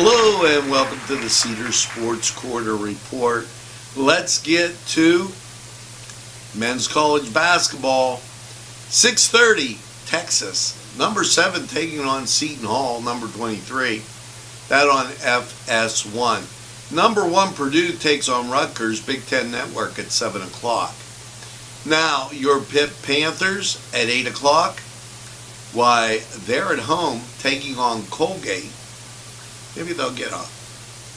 Hello and welcome to the Cedar Sports Corner Report. Let's get to men's college basketball. 6:30 Texas, number 7 taking on Seton Hall, number 23. That on FS1. Number 1 Purdue takes on Rutgers, Big 10 Network at 7 o'clock. Now, your Pitt Panthers at 8 o'clock. Why, they're at home taking on Colgate Maybe they'll get a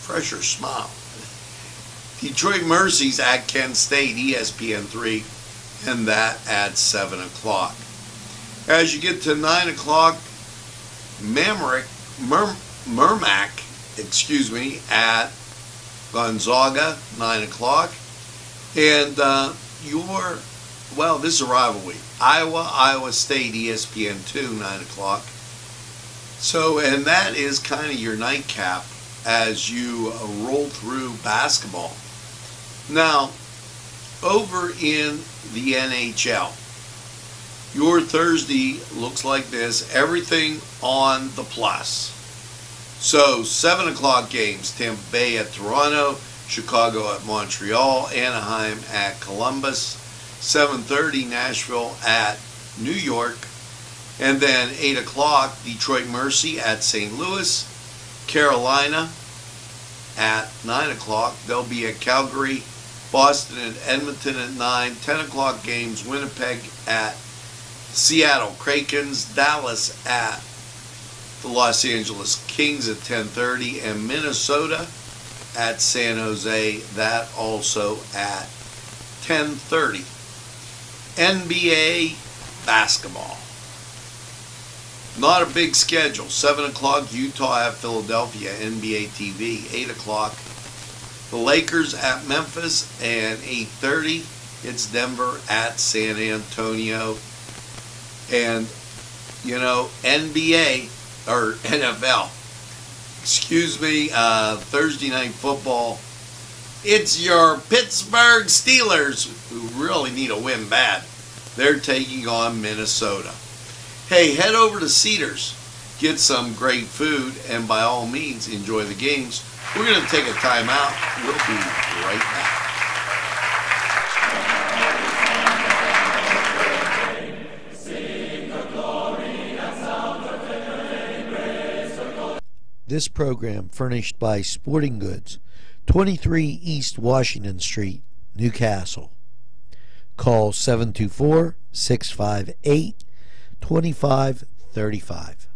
fresher smile. Detroit Mercy's at Kent State, ESPN3, and that at 7 o'clock. As you get to 9 o'clock, Mamrick, Mer, Mermac, excuse me, at Gonzaga, 9 o'clock. And uh, your, well, this is a rivalry. Iowa, Iowa State, ESPN2, 9 o'clock. So, and that is kind of your nightcap as you uh, roll through basketball. Now, over in the NHL, your Thursday looks like this everything on the plus. So, 7 o'clock games Tampa Bay at Toronto, Chicago at Montreal, Anaheim at Columbus, 7:30 Nashville at New York, and then 8 o'clock, Detroit Mercy at St. Louis. Carolina at 9 o'clock. They'll be at Calgary, Boston, and Edmonton at 9. 10 o'clock games, Winnipeg at Seattle Krakens, Dallas at the Los Angeles Kings at 10:30 and Minnesota at San Jose that also at 10:30 NBA basketball not a big schedule. 7 o'clock, Utah at Philadelphia, NBA TV. 8 o'clock, the Lakers at Memphis. And 8.30, it's Denver at San Antonio. And, you know, NBA, or NFL, excuse me, uh, Thursday Night Football. It's your Pittsburgh Steelers, who really need a win bad. They're taking on Minnesota hey, head over to Cedars, get some great food, and by all means, enjoy the games. We're going to take a time out. We'll be right back. This program furnished by Sporting Goods, 23 East Washington Street, Newcastle. Call 724 658 2535.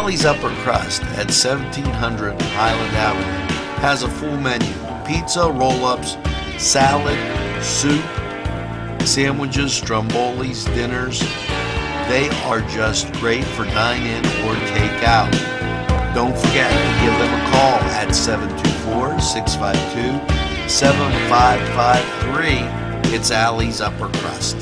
Allie's Upper Crust at 1700 Highland Avenue has a full menu pizza, roll ups, salad, soup, sandwiches, strombolis, dinners. They are just great for dine in or take out. Don't forget to give them a call at 724 652 7553. It's Allie's Upper Crust.